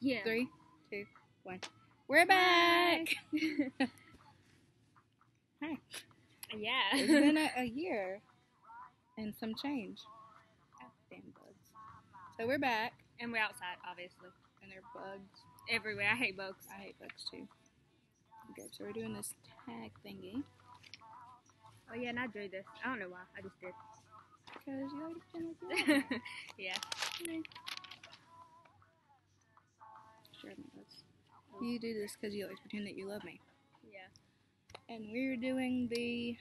Yeah. Three, two, one. We're back. Hi. Yeah. It's been a, a year and some change. Oh, damn bugs. So we're back, and we're outside, obviously. and there are bugs. Everywhere. I hate bugs. I hate bugs too. Okay, so we're doing this tag thingy Oh yeah, and I drew this. I don't know why. I just did. because you like to pretend like you love me. yeah. Sure, no, that's- You do this because you always pretend that you love me. Yeah. And we're doing the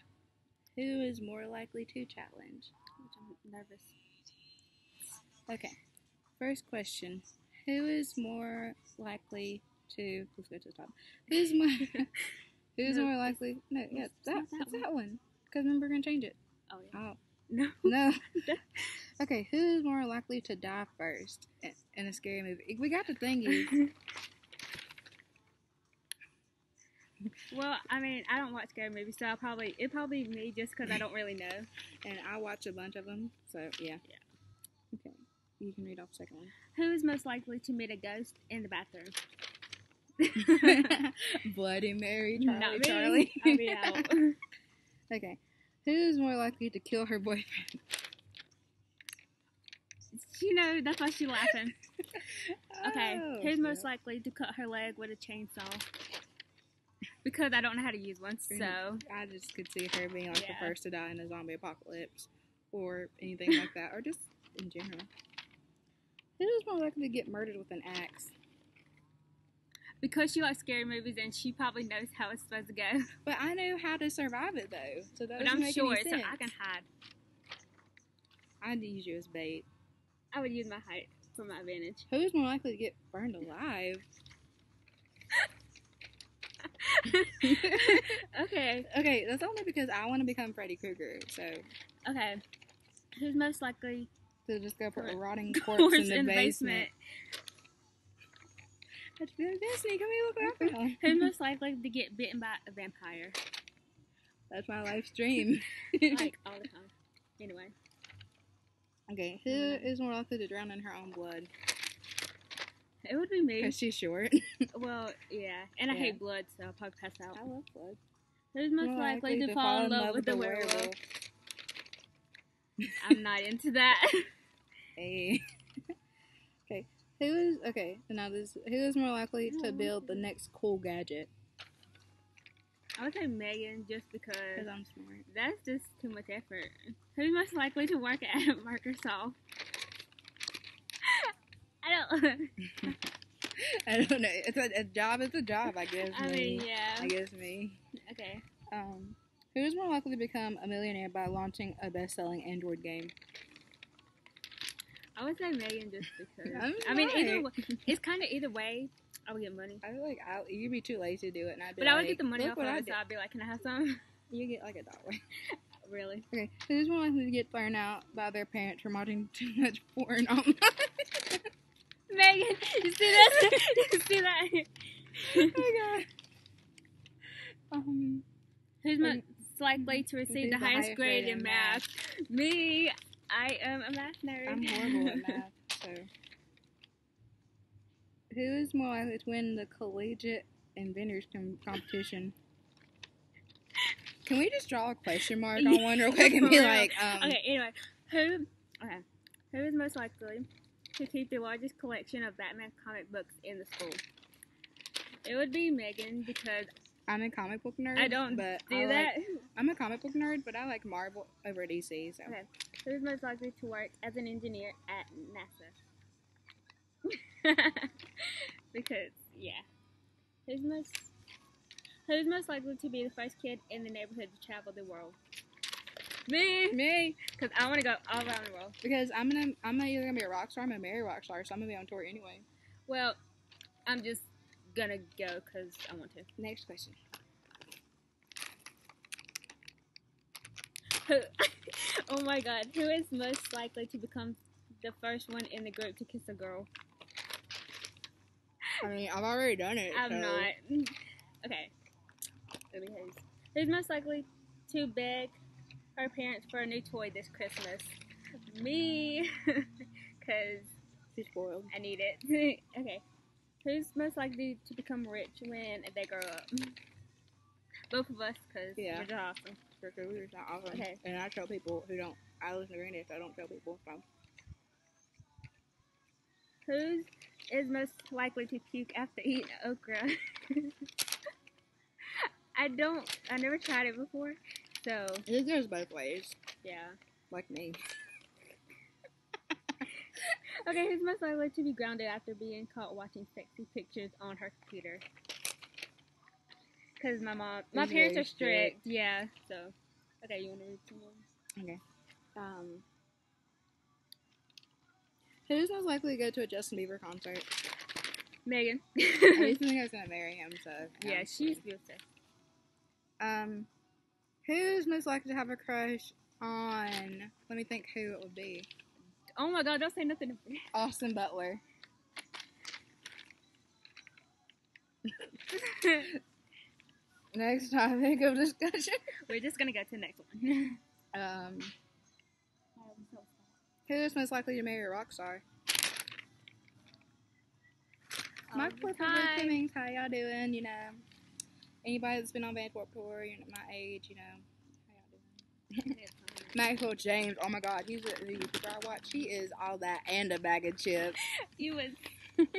who is more likely to challenge. Which I'm nervous. Okay. First question. Who is more likely to let's go to the top. Who's more who's No, more likely no, yeah, that, not that one. Because remember we're gonna change it. Oh yeah. Oh No. no. okay, who's more likely to die first in, in a scary movie? We got the thingy. Well, I mean, I don't watch scary movies, so I'll probably it probably me just because I don't really know. and I watch a bunch of them, so yeah. Yeah. Okay. You can read off the second one. Who is most likely to meet a ghost in the bathroom? Bloody Mary, Charlie, Not me. Charlie. I'll be out. okay. Who's more likely to kill her boyfriend? you know, that's why she's laughing. Okay, Oh, who's most likely to cut her leg with a chainsaw? Because I don't know how to use one, so I just could see her being like Yeah. the first to die in a zombie apocalypse or anything like that, or just in general. Who's more likely to get murdered with an axe? because she likes scary movies and she probably knows how it's supposed to go. But I know how to survive it though, so that But I'm make sure, so. I can hide. I'd use you as bait. I would use my height for my advantage. Who's more likely to get burned alive? okay, Okay, that's only because I want to become Freddy Krueger, so okay. Who's most likely to just go for a rotting corpse corpse in the basement. basement? Good. Disney, come here, look what I. Who's most likely to get bitten by a vampire? That's my life's dream. Like all the time. Anyway, okay, who is more likely to drown in her own blood? It would be me. Because she's short. Well, yeah, and I Yeah. hate blood, so I'll probably pass out. I love blood. Who's most More likely, to, fall in love with the werewolf? I'm not into that. Hey. okay. Who is okay? so Now this. Who is more likely to build the next cool gadget? I would say Megan just because Because I'm smart. that's just too much effort. Who's most likely to work at Microsoft? I don't. I don't know. It's a, a job. It's a job. I guess. I me. mean, yeah. I guess me. Okay. Um, who is more likely to become a millionaire by launching a best-selling Android game? I would say Megan just because. I'm I mean, either way, it's kind of either way. I would get money, I feel like I, you'd be too lazy to do it, and I'd be but like, I would get the money off of it, so I'd be like, "Can I have some?" You get like a dollar. really? Okay, who's more likely to get thrown out by their parents for watching too much porn online? Megan, you see that? you see that? oh my god. Um, Who's most likely to receive the highest grade in math? Me. I am a math nerd. I'm horrible at math, so. Who is more likely to win the collegiate inventors com- competition? Can we just draw a question mark on one real quick and be like, um, okay, anyway, who? Okay, who is most likely to keep the largest collection of Batman comic books in the school? It would be Megan because I'm a comic book nerd. I don't but do I like- that. I'm a comic book nerd, but I like Marvel over DC. So Okay. Who's most likely to work as an engineer at NASA? because yeah, who's most who's most likely to be the first kid in the neighborhood to travel the world? Me, me, because I want to go all around the world. because I'm gonna, I'm either gonna be a rock star, I'm gonna marry a rock star, so I'm gonna be on tour anyway. Well, I'm just gonna go because I want to. Next question. Oh my God, who is most likely to become the first one in the group to kiss a girl? I mean, I've already done it. I'm so- not. Okay. Who's most likely to beg her parents for a new toy this Christmas? Me, because She's spoiled. I need it. okay. Who's most likely to become rich when they grow up? Both of us, because Yeah. we're just awesome. For sure, it's not awesome. Okay. And I tell people who don't. I listen to Granny, so I don't tell people. So Who is is most likely to puke after eating okra? I don't. I never tried it before, so it goes both ways, yeah. like me. Okay, who's most likely to be grounded after being caught watching sexy pictures on her computer? Because my mom, my He's parents are strict. Yeah. So, okay, you want to read some more? Okay. Um, who's most likely to go to a Justin Bieber concert? Megan. I used to think I was gonna marry him, so yeah, she's beautiful. Um, who's most likely to have a crush on? Let me think who it would be. Oh my God! Don't say nothing. Austin Butler. Next topic of discussion. We're just gonna go to the next one. Um, who's most likely to marry a rock star? My All Clifford time. Cummings, how y'all doing? You know, anybody that's been on Vans Warped tour, you know, my age, you know, how y'all doing? Maxwell James, oh my God, he's a the YouTuber I watch. He is all that and a bag of chips. you was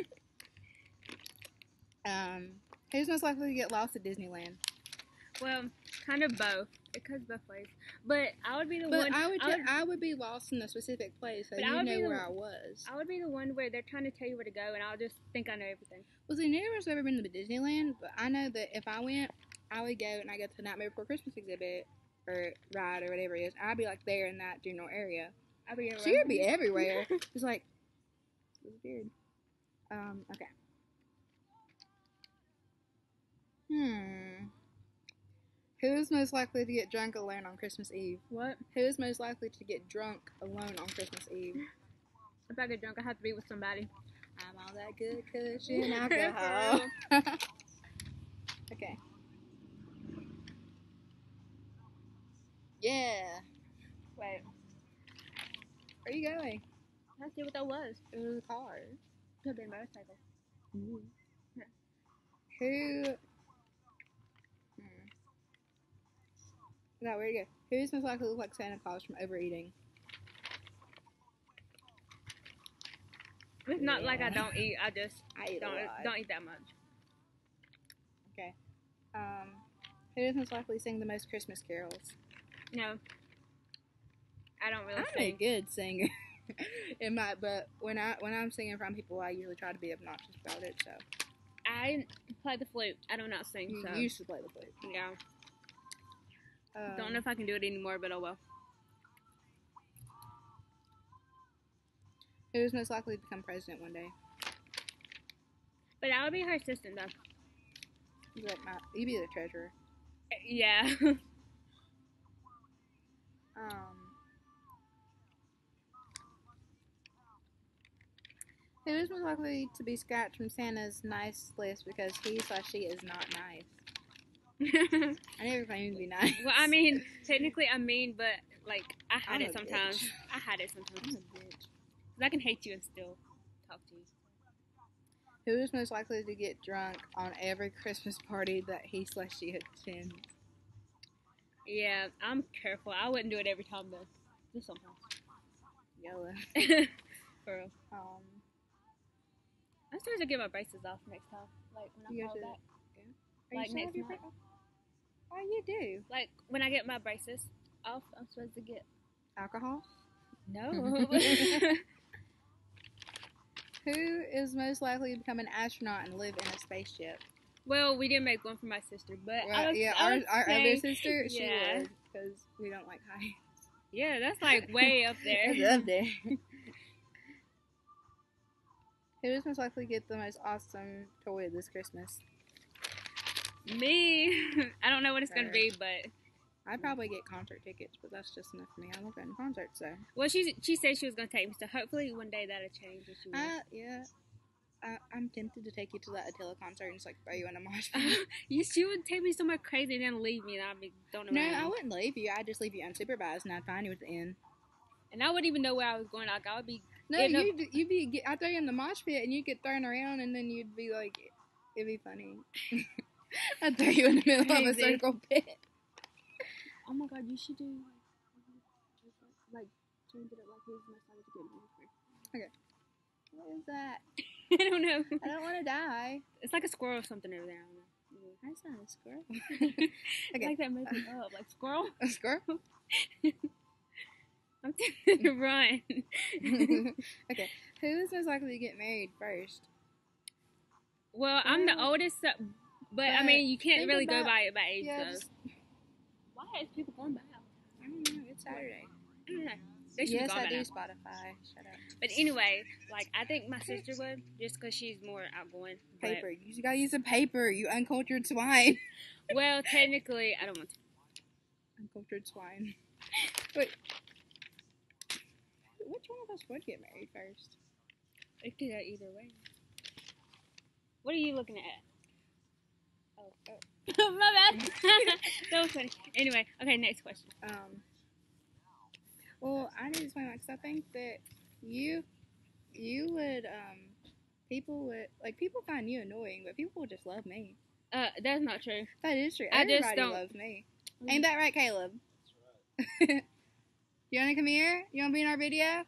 Um, who's most likely to get lost at Disneyland? Well, kind of both. It cuts both ways. But I would be the But one. I would, I would, I would be lost in a specific place, so But I you would be know the- where I was. I would be the one where they're trying to tell you where to go, and I'll just think I know everything. Well, see, neither of us have ever been to Disneyland, but I know that if I went, I would go and I go to the Nightmare Before Christmas exhibit or ride or whatever it is. I'd be like there in that general area. I'll be She would be everywhere. It's like, is weird. Um, okay. Hmm. Who is most likely to get drunk alone on Christmas Eve? What? Who is most likely to get drunk alone on Christmas Eve? If I get drunk, I have to be with somebody. I'm all that good cushion alcohol. okay. Yeah. Wait, Where are you going? let's see what that was. It was a car. Could have been a motorcycle. Who? Hmm. No, where you go? Who's most likely to look like Santa Claus from overeating? It's not like I don't eat. I just I eat don't don't eat that much. Okay. Um, who is most likely to sing the most Christmas carols? No, I don't really I'm a good singer. in my, but when I when I'm singing from people, I usually try to be obnoxious about it. So I play the flute. I do not sing. you So used to play the flute. yeah, Um, don't know if I can do it anymore, but oh well. Who is most likely to become president one day? But I would be her assistant though. He's like my, you be the treasurer. Yeah. Um, who is most likely to be scratched from Santa's nice list because he slash she is not nice? I never claim to be nice. well, I mean, technically I'm mean, but like I hide I'm it sometimes. bitch. I hide it sometimes. I'm a bitch. 'Cause I can hate you and still talk to you. Who is most likely to get drunk on every Christmas party that he slash she attends? Yeah, I'm careful. I wouldn't do it every time though. Just sometimes. Yellow. For real. Um, I'm supposed to get my braces off next time. Like when I to- back. are you Like still next month. Oh, you do. Like when I get my braces off, I'm supposed to get Alcohol. no. Who is most likely to become an astronaut and live in a spaceship? well, we didn't make one for my sister, but Well, was, yeah, our, our other sister, she yeah. would, because we don't like heights. Yeah, that's like way up It's there. up there. Who is most likely to get the most awesome toy this Christmas? Me, I don't know what it's gonna be, but I'd probably get concert tickets, but that's just enough for me. I love going to concerts, so. well, she she said she was gonna take me, so hopefully one day that'll change. She. Uh, yeah. I, I'm tempted to take you to that Attila concert and just like throw you in a mosh pit. you, she would take me somewhere crazy and then leave me, and I'd be don't know. no, I I wouldn't leave you. I'd just leave you unsupervised and I'd find you at the end. And I wouldn't even know where I was going. Like I would be No, you'd, you'd be, I'd throw you in the mosh pit and you'd get thrown around and then you'd be like, it'd be funny. I'd throw you in the middle of a circle pit. Oh my god, you should do like, like change it up like most likely to get married What is that? I don't know. I don't want to die. It's like a squirrel or something over there. I don't know. That's not a squirrel. I Okay. like that movie up, like squirrel. A squirrel? I'm you to run. okay. Who is most likely to get married first? well, I'm the oldest, so, but I mean, you can't really go by it by age. Yeah, though. just- Why is people going by? I don't know. It's Saturday. I don't know. They should be Yes, gone I do. Spotify. Shut up. But anyway, like I think my sister would, just because she's more outgoing. But, Paper. You gotta use a paper. You uncultured swine. well, technically, I don't want to. uncultured swine. Wait. Which one of us would get married first? It could go either way. What are you looking at? Oh, oh. My bad. that was funny. Anyway, okay, next question. Um. Well, I need to explain because I think that you, you would um, people would like people find you annoying, but people would just love me. Uh, that's not true. That is true. I just Everybody don't- loves me. Ain't that right, Caleb? Right. you wanna come here? You wanna be in our video? No,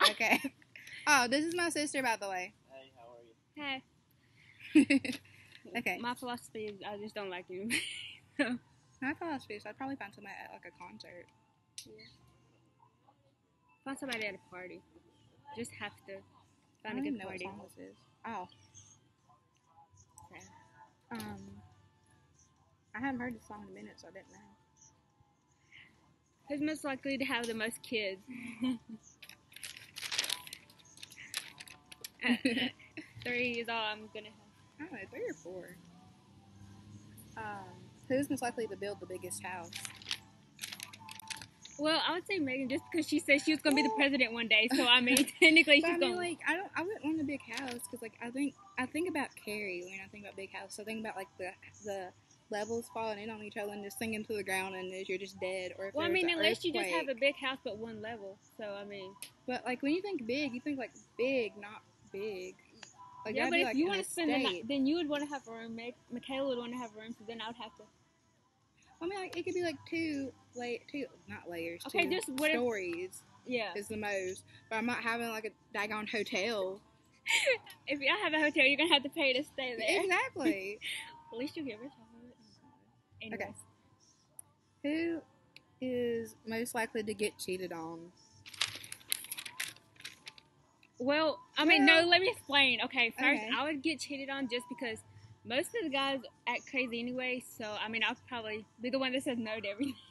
I. Okay. oh, this is my sister, by the way. Hey, how are you? Hey. Okay. My philosophy is I just don't like you. My philosophy is I'd probably find somebody at like a concert. Find somebody at a party. Just have to find don't a good party. what song this is. Oh. Um. I haven't heard this song in a minute, so I didn't know. Who's most likely to have the most kids? Uh, Three is all I'm gonna have. I don't know, three or four. Um, who's most likely to build the biggest house? Well, I would say Megan just because she said she was gonna be the president one day. So I mean, technically But she's I mean, gonna. like, I don't, I wouldn't want a big house because, like, I think, I think about Carrie when I think about big house. So I think about like the the levels falling in on each other and just sinking to the ground, and you're just dead, or well, I mean, unless you just have a big house but one level. So I mean, But like when you think big, you think like big, not big. Like yeah, but if like, you want to spend the night, then you would want to have a room. Make Michaela would want to have a room, so then I would have to. I mean, like it could be like two, lay, two, not layers. Okay, two just what if- stories Yeah. is the most. But I'm not having like a daggone hotel. If I have a hotel, you're gonna have to pay to stay there. Exactly. At least you get rich off of it. Okay. Who is most likely to get cheated on? Well, I mean, no. Let me explain. Okay, first, Okay. I would get cheated on just because most of the guys act crazy anyway. So I mean, I'll probably be the one that says no to everything.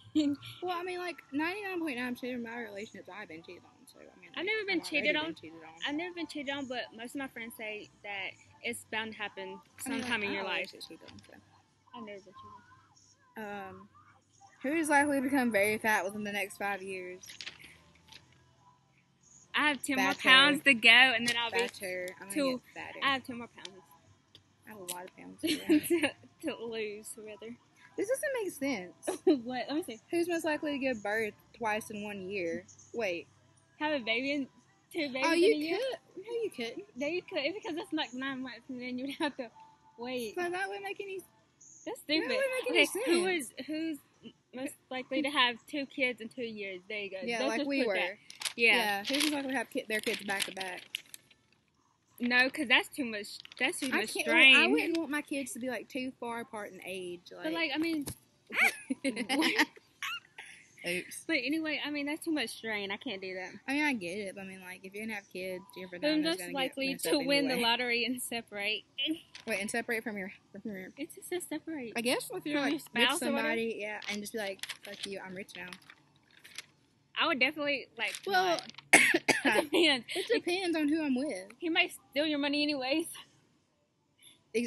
Well, I mean, like 99.9 percent of my relationships I've been cheated on. So I mean, I've never been I've cheated been on. cheated on. I've never been cheated on, but most of my friends say that it's bound to happen I mean, sometime like, in your life. cheated on, so. I've never been cheated. Um, who is likely to become very fat within the next five years? I have ten more pounds to go, and then I'll be. Fatter. Two- get. I have ten more pounds I have a lot of pounds. to, to lose, rather. this doesn't make sense. what? Let me see. Who's most likely to give birth twice in one year? Wait. Have a baby and two babies oh, in you a year. could. No, you couldn't. No, you could because that's like nine months, and then you'd have to wait. So that would make any. That's That stupid. wouldn't make okay, any who sense. is who's most likely to have two kids in two years? There you go. Yeah, like we were. that. Yeah. Who's most likely to have their kids back to back? No, because that's too much. That's too I much can't. strain. I wouldn't want my kids to be like too far apart in age. Like, but like, I mean, oops. but anyway, I mean that's too much strain. I can't do that. I mean, I get it. But I mean, like, if you're gonna have kids, your Who's vagina's most gonna likely to win the lottery and separate? Wait, and separate from your from your. It's just a separate. I guess if you're From like your spouse with or somebody, yeah, and just be like, "Fuck you, I'm rich now." I would definitely like. Well, it it depends. depends on who I'm with. He might steal your money anyways.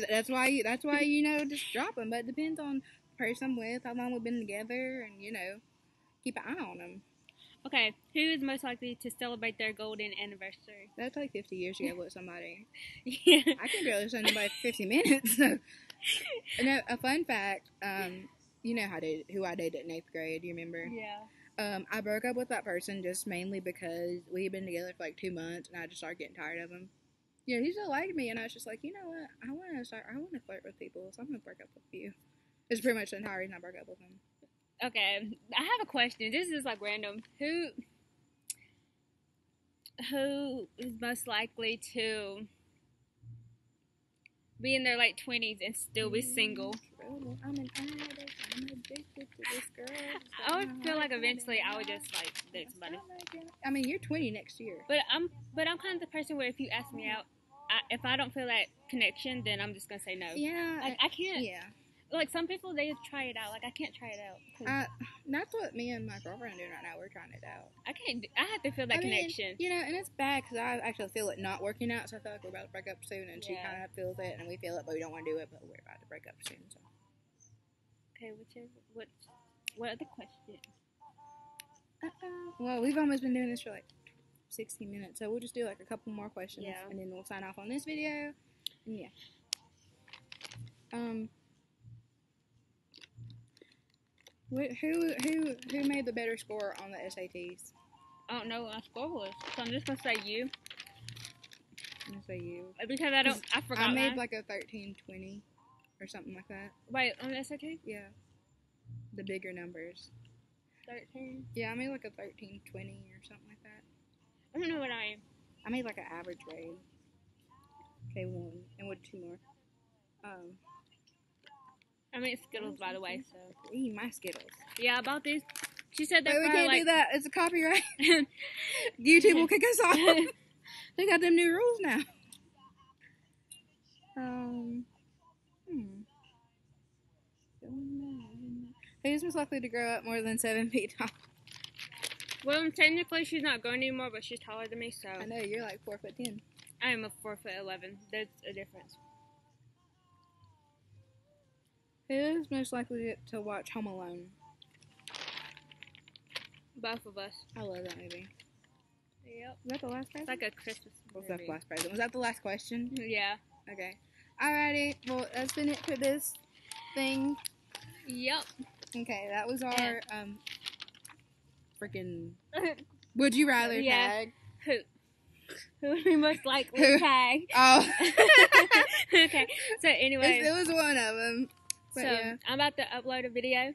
That's why. You, that's why you know just drop them. But it depends on the person I'm with, how long we've been together, and you know, keep an eye on them. Okay, who is most likely to celebrate their golden anniversary? That's like 50 years to get with somebody. yeah. I can barely anybody for 50 minutes. So. And a, fun fact, um, you know how dated, who I dated in eighth grade. You remember? Yeah. Um, I broke up with that person just mainly because we had been together for like two months, and I just started getting tired of him. Yeah, he still liked me, and I was just like, you know what? I want to start. I want to flirt with people, so I'm gonna break up with you. It's pretty much the entire reason I broke up with him. Okay, I have a question. This is like random. Who who is most likely to be in their late twenties and still be single? I'm an addict. I'm addicted to this girl. I would feel like eventually I would just like date somebody. I mean, you're 20 next year. But I'm but I'm kind of the person where if you ask me out, I, if I don't feel that connection, then I'm just gonna say no. Yeah, Like I can't. yeah. Like some people, they try it out. Like I can't try it out. I, that's what me and my girlfriend are doing right now. We're trying it out. I can't. I have to feel that I mean, connection. You know, and it's bad because I actually feel it not working out. So I feel like we're about to break up soon, and she kind of feels it, and we feel it, but we don't want to do it. But we're about to break up soon. So Okay, which is What? What other question? Uh-uh. well, we've almost been doing this for like 60 minutes, so we'll just do like a couple more questions, Yeah. and then we'll sign off on this video. And yeah. Um. Who who who made the better score on the SATs? I don't know what my score was, so I'm just gonna say you I'm gonna say you. because I don't. I forgot. I made mine. like a 1320 or something like that. Wait, on the SAT, Yeah. The bigger numbers. thirteen. Yeah, I made like a 1320 or something like that. I don't know what I am. I made like an average grade. Okay, one. And what two more? Um, I made Skittles, by the way. So eat my Skittles. yeah, I bought these. She said Wait, they're we can't like. do that. It's a copyright. YouTube will kick us off. they got them new rules now. Um, hmm. Who's most likely to grow up more than seven feet tall? well, technically she's not going anymore, but she's taller than me, so I know you're like four foot ten. I am a four foot eleven. There's a difference. Who's most likely to watch Home Alone? Both of us. I love that movie. Yep. Was that the last It's present? like a Christmas Was that movie. the last present? Was that the last question? Yeah. Okay. Alrighty. Well, that's been it for this thing. Yep. Okay, that was our um freaking would you rather Yeah. tag? Who? Who would we most likely Who? tag? Oh, okay. So anyway, it was one of them. So yeah, I'm about to upload a video.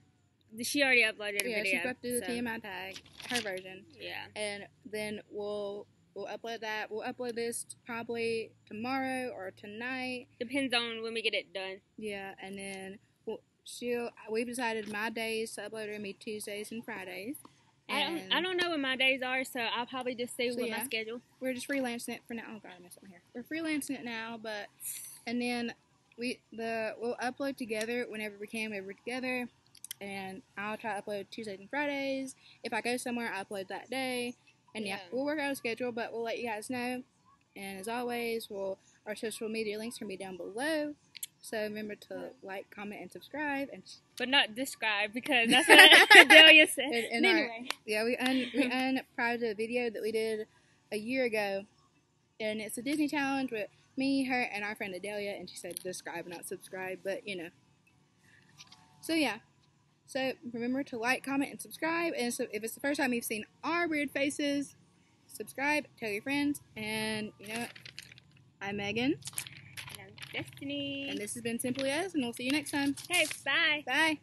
She already uploaded a yeah, video. she's about to do the so, TMI tag, her version, Yeah. and then we'll we'll upload that. We'll upload this probably tomorrow or tonight. Depends on when we get it done. Yeah, and then she'll. We've decided my days to upload are gonna be Tuesdays and Fridays. I don't. I don't know what my days are, so I'll probably just see So, what yeah. my schedule. we're just freelancing it for now. Oh god, I messed up my hair. We're freelancing it now, but and then we the we'll upload together whenever we can, whenever we're together. And I'll try to upload Tuesdays and Fridays. If I go somewhere, I upload that day. And yeah, Yeah. we'll work out a schedule, but we'll let you guys know. And as always, we'll our social media links can be down below. So remember to like, comment, and subscribe. And But not describe because that's what Adelia said. And- and But our- anyway, Yeah, we un we unprized a video that we did a year ago, and it's a Disney challenge with me, her, and our friend Adelia, and she said subscribe, not subscribe, but you know. So yeah, so remember to like, comment, and subscribe, and so if it's the first time you've seen our weird faces, subscribe, tell your friends, and you know? I'm Megan, Destiny. and this has been Simply Us, and we'll see you next time. okay, bye. Bye.